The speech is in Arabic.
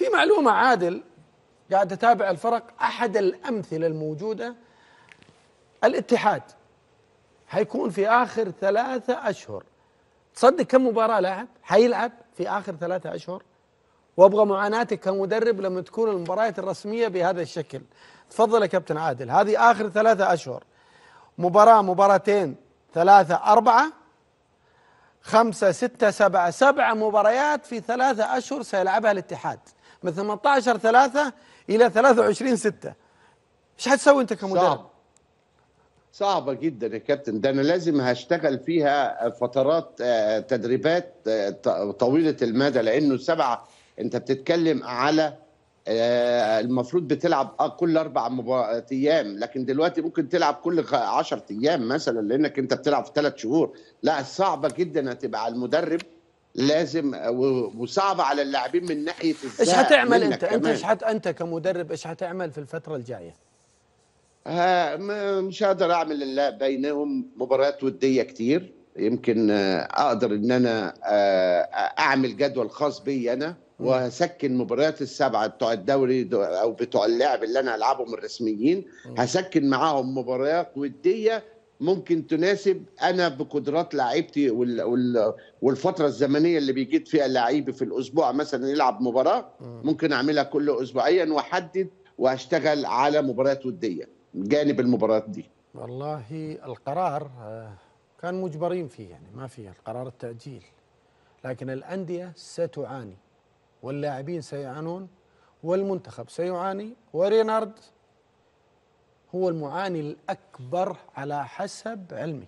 في معلومة عادل قاعد أتابع الفرق أحد الأمثلة الموجودة. الاتحاد حيكون في آخر ثلاثة أشهر. تصدق كم مباراة لاعب حيلعب في آخر ثلاثة أشهر. وأبغى معاناتك كمدرب لما تكون المباريات الرسمية بهذا الشكل. تفضل يا كابتن عادل هذه آخر ثلاثة أشهر. مباراة مباراتين ثلاثة أربعة خمسة ستة سبعة. سبع مباريات في ثلاثة أشهر سيلعبها الاتحاد. من 18 ثلاثة إلى 23 ستة. إيش حتسوي أنت كمدرب؟ صعب. صعبة جدا يا كابتن. ده أنا لازم هشتغل فيها فترات آه، تدريبات آه، طويلة المدى لأنه سبعة أنت بتتكلم على آه، المفروض بتلعب كل أربع مبا- أيام. لكن دلوقتي ممكن تلعب كل خ- عشر أيام مثلا لأنك أنت بتلعب في ثلاث شهور. لا صعبة جدا هتبقى على المدرب. لازم و- وصعبة على اللاعبين من ناحية إيش أنت؟ أنت كمان. إيش حت أنت كمدرب إيش حتعمل في الفترة الجاية؟ آه، م- مش هقدر أعمل إلا بينهم مباريات ودية كتير يمكن آه، أقدر إن أنا آه، أعمل جدول خاص بي أنا وهسكن مباريات السبعة بتوع الدوري دو- أو بتوع اللعب اللي أنا ألعبهم الرسميين هسكن معاهم مباريات ودية ممكن تناسب أنا بقدرات لعيبتي وال- وال- والفترة الزمنية اللي بيجيد فيها اللعيب في الأسبوع مثلا يلعب مباراة ممكن أعملها كل اسبوعيا وأحدد وأشتغل على مباريات ودية جانب المباريات دي. والله القرار آه، كان مجبرين فيه يعني ما فيه القرار التأجيل. لكن الأندية ستعاني واللاعبين سيعانون والمنتخب سيعاني ورينارد هو المعاني الأكبر على حسب علمي